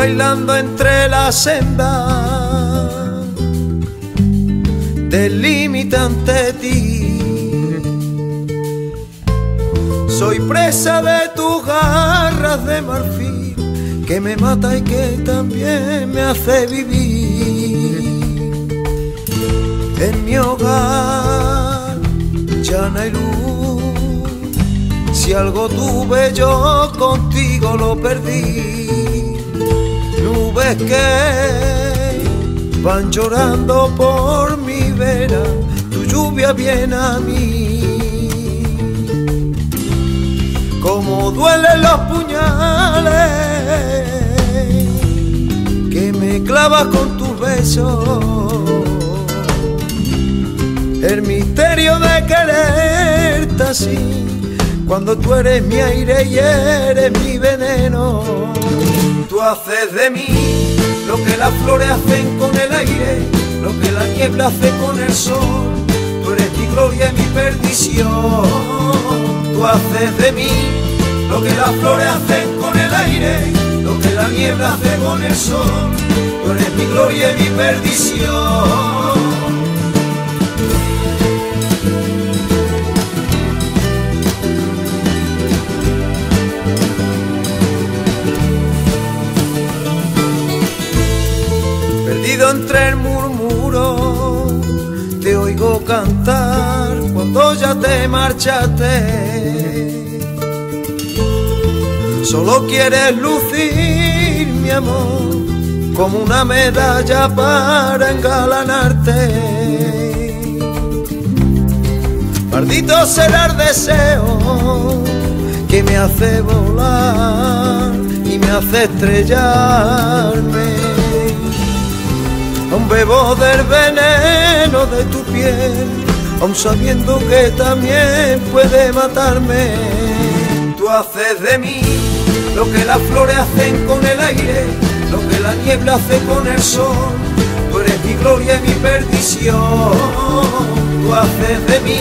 bailando entre la senda del límite ante ti. Soy presa de tus garras de marfil que me mata y que también me hace vivir. En mi hogar ya no hay luz. Si algo tuve yo contigo lo perdí. Que van llorando por mi vera, tu lluvia viene a mí. Como duelen los puñales que me clavas con tus besos. El misterio de quererte así, cuando tú eres mi aire y eres mi veneno. Tú haces de mí lo que las flores hacen con el aire, lo que la niebla hace con el sol. Tú eres mi gloria y mi perdición. Tú haces de mí lo que las flores hacen con el aire, lo que la niebla hace con el sol. Tú eres mi gloria y mi perdición. Cantar cuando ya te marchaste. Solo quieres lucir mi amor como una medalla para engalanarte. Maldito será el deseo que me hace volar y me hace estrellarme. Aún bebo del veneno de tu piel, aún sabiendo que también puede matarme. Tú haces de mí lo que las flores hacen con el aire, lo que la niebla hace con el sol. Tú eres mi gloria y mi perdición. Tú haces de mí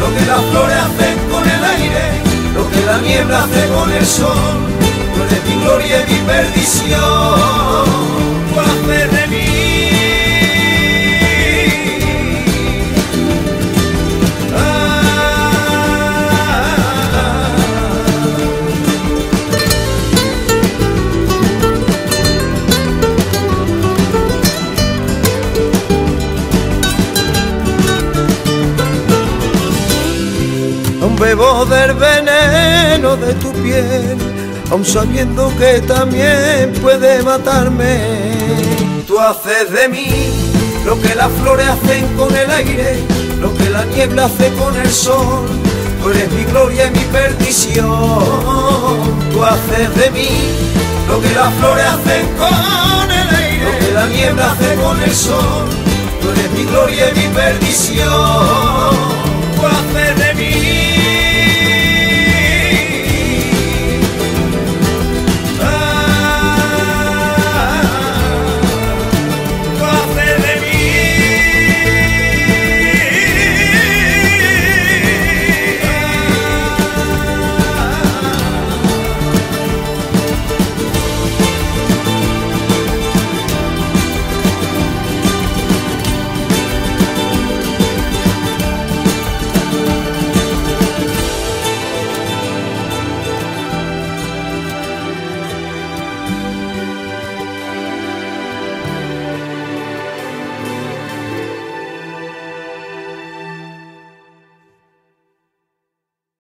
lo que las flores hacen con el aire, lo que la niebla hace con el sol. Tú eres mi gloria y mi perdición. Tú haces bebo del veneno de tu piel, aun sabiendo que también puede matarme. Tú haces de mí lo que las flores hacen con el aire, lo que la niebla hace con el sol. Tú eres mi gloria y mi perdición. Tú haces de mí lo que las flores hacen con el aire, lo que la niebla hace con el sol. Tú eres mi gloria y mi perdición.